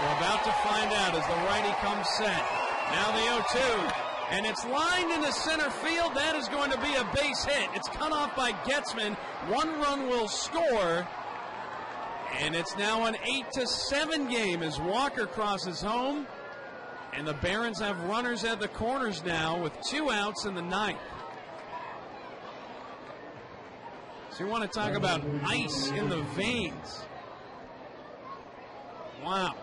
We're about to find out as the righty comes set. Now the 0 2. And it's lined into center field. That is going to be a base hit. It's cut off by Getzman. One run will score. And it's now an 8 to 7 game as Walker crosses home. And the Barons have runners at the corners now with two outs in the ninth. So you want to talk about ice in the veins. Wow.